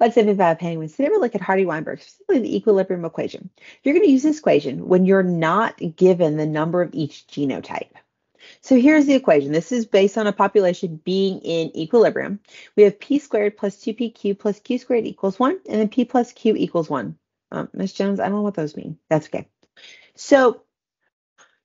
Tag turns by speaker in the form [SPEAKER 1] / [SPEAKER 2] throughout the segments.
[SPEAKER 1] Let's five penguins. Today we're look at Hardy-Weinberg, specifically the equilibrium equation. You're going to use this equation when you're not given the number of each genotype. So here's the equation. This is based on a population being in equilibrium. We have p squared plus 2pq plus q squared equals 1, and then p plus q equals 1. Um, Ms. Jones, I don't know what those mean. That's okay. So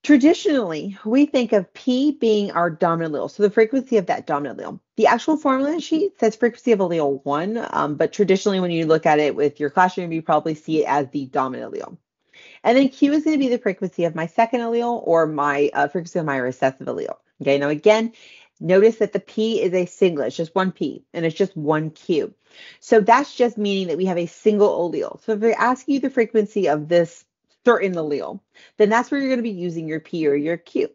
[SPEAKER 1] Traditionally, we think of P being our dominant allele, so the frequency of that dominant allele. The actual formula sheet says frequency of allele 1, um, but traditionally when you look at it with your classroom, you probably see it as the dominant allele. And then Q is going to be the frequency of my second allele or my uh, frequency of my recessive allele. Okay, now again, notice that the P is a single, it's just one P, and it's just one Q. So that's just meaning that we have a single allele. So if they ask you the frequency of this certain allele, then that's where you're going to be using your P or your Q.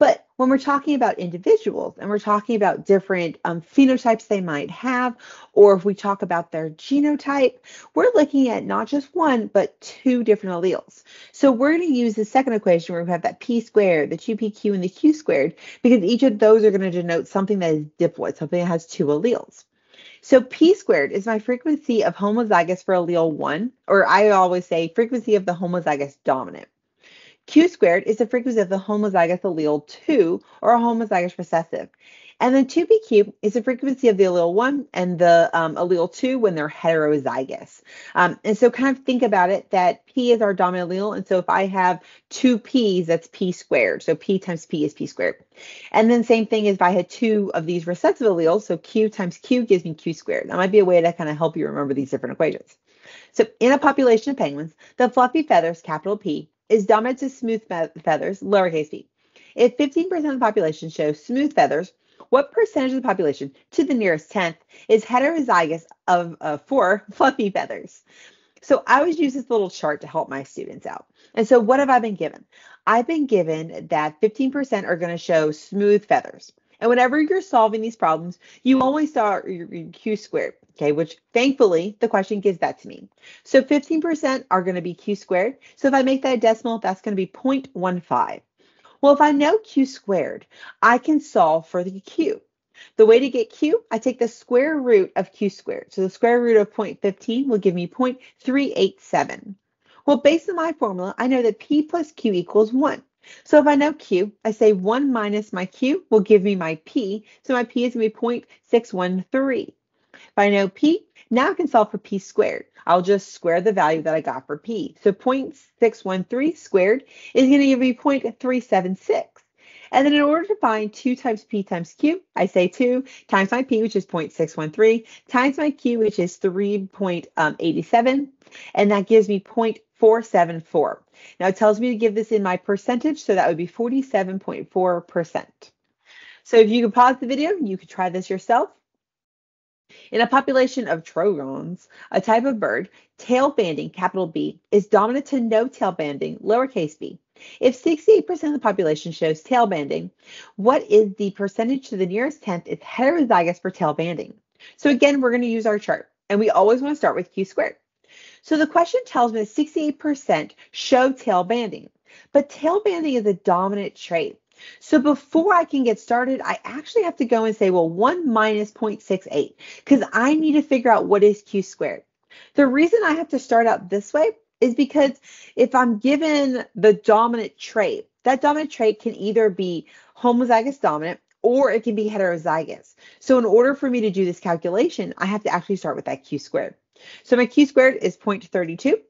[SPEAKER 1] But when we're talking about individuals and we're talking about different um, phenotypes they might have, or if we talk about their genotype, we're looking at not just one, but two different alleles. So we're going to use the second equation where we have that p squared, the 2pq, and the q squared, because each of those are going to denote something that is diploid, something that has two alleles. So p squared is my frequency of homozygous for allele 1, or I always say frequency of the homozygous dominant. Q squared is the frequency of the homozygous allele 2, or a homozygous recessive. And then 2pq is the frequency of the allele 1 and the um, allele 2 when they're heterozygous. Um, and so kind of think about it that p is our dominant allele. And so if I have two p's, that's p squared. So p times p is p squared. And then same thing as if I had two of these recessive alleles. So q times q gives me q squared. That might be a way to kind of help you remember these different equations. So in a population of penguins, the fluffy feathers, capital P, is dominant to smooth feathers, lowercase p. If 15% of the population shows smooth feathers, what percentage of the population, to the nearest tenth, is heterozygous of uh, for fluffy feathers? So I always use this little chart to help my students out. And so what have I been given? I've been given that 15% are going to show smooth feathers. And whenever you're solving these problems, you always start your Q squared, okay, which thankfully the question gives that to me. So 15% are going to be Q squared. So if I make that a decimal, that's going to be 0.15. Well, if I know q squared, I can solve for the q. The way to get q, I take the square root of q squared. So the square root of 0.15 will give me 0.387. Well, based on my formula, I know that p plus q equals 1. So if I know q, I say 1 minus my q will give me my p. So my p is going to be 0.613. I know p, now I can solve for p squared. I'll just square the value that I got for p. So 0.613 squared is going to give me 0.376. And then in order to find 2 times p times q, I say 2 times my p, which is 0.613, times my q, which is 3.87, um, and that gives me 0.474. Now it tells me to give this in my percentage, so that would be 47.4%. So if you could pause the video, you could try this yourself. In a population of trogons, a type of bird, tail banding, capital B, is dominant to no tail banding, lowercase b. If 68% of the population shows tail banding, what is the percentage to the nearest tenth is heterozygous for tail banding? So again, we're going to use our chart, and we always want to start with q squared. So the question tells me that 68% show tail banding, but tail banding is a dominant trait. So before I can get started, I actually have to go and say, well, 1 minus 0.68, because I need to figure out what is q squared. The reason I have to start out this way is because if I'm given the dominant trait, that dominant trait can either be homozygous dominant or it can be heterozygous. So in order for me to do this calculation, I have to actually start with that q squared. So my q squared is 0.32.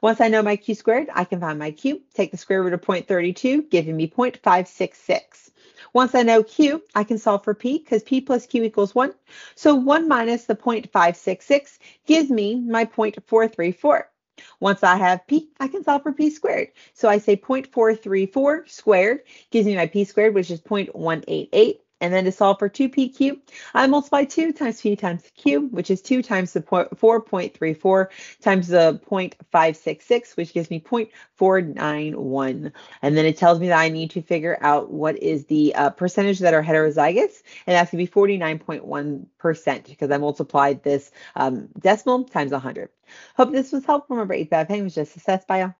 [SPEAKER 1] Once I know my q squared, I can find my q, take the square root of 0.32, giving me 0.566. Once I know q, I can solve for p because p plus q equals 1. So 1 minus the 0.566 gives me my 0.434. Once I have p, I can solve for p squared. So I say 0.434 squared gives me my p squared, which is 0.188. And then to solve for 2pq, I multiply 2 times p times q, which is 2 times the 4.34 times the 0.566, which gives me 0.491. And then it tells me that I need to figure out what is the uh, percentage that are heterozygous, and that's going to be 49.1% because I multiplied this um, decimal times 100. Hope this was helpful. Remember, 8 bad was just a success. Bye,